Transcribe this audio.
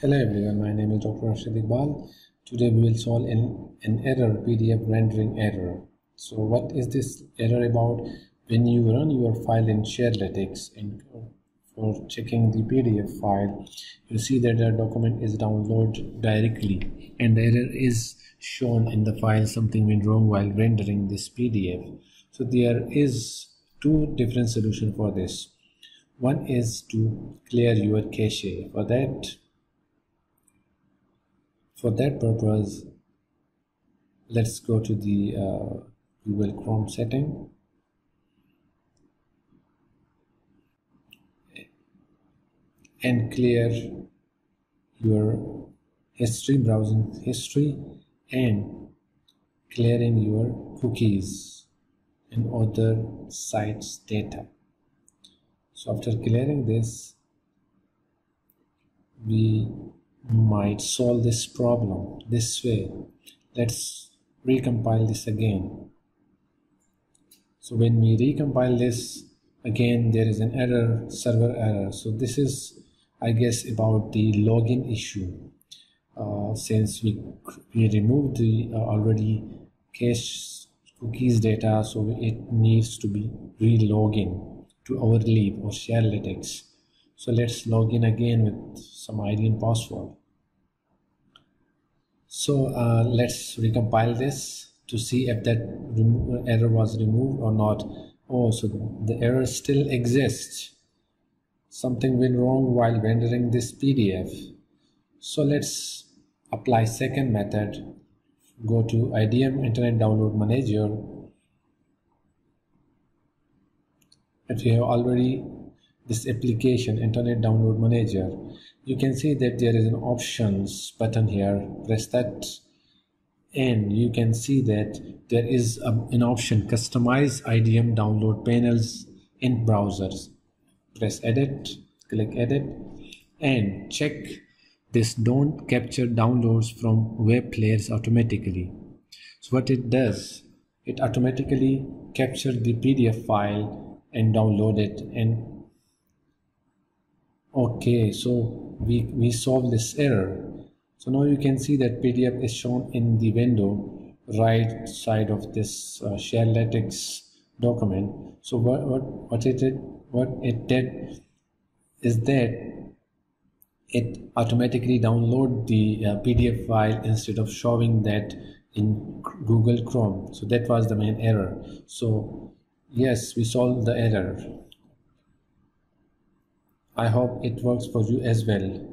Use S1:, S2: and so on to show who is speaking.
S1: Hello everyone, my name is Dr. Rashid Iqbal. Today we will solve an, an error, PDF rendering error. So what is this error about? When you run your file in ShareLaTeX and for checking the PDF file, you see that the document is downloaded directly and the error is shown in the file something went wrong while rendering this PDF. So there is two different solutions for this. One is to clear your cache. For that, for that purpose let's go to the uh, Google Chrome setting. And clear your history browsing history and clearing your cookies and other sites data. So after clearing this we might solve this problem this way. Let's recompile this again. So when we recompile this again there is an error server error. So this is I guess about the login issue. Uh, since we we removed the uh, already cache cookies data so it needs to be re-login to Overleaf or ShareLaTeX so let's log in again with some ID and password so uh, let's recompile this to see if that error was removed or not. Oh, so the error still exists. Something went wrong while rendering this PDF. So let's apply second method. Go to IDM Internet Download Manager. If you have already this application Internet Download Manager, you can see that there is an options button here. Press that. And you can see that there is a, an option customize IDM download panels in browsers. Press edit click edit and check this don't capture downloads from web players automatically. So what it does it automatically captures the pdf file and download it and okay so we we solve this error. So now you can see that pdf is shown in the window right side of this uh, ShareLaTeX document. So what what what it did what it did is that it automatically download the uh, pdf file instead of showing that in google chrome. So that was the main error. So yes we solved the error I hope it works for you as well.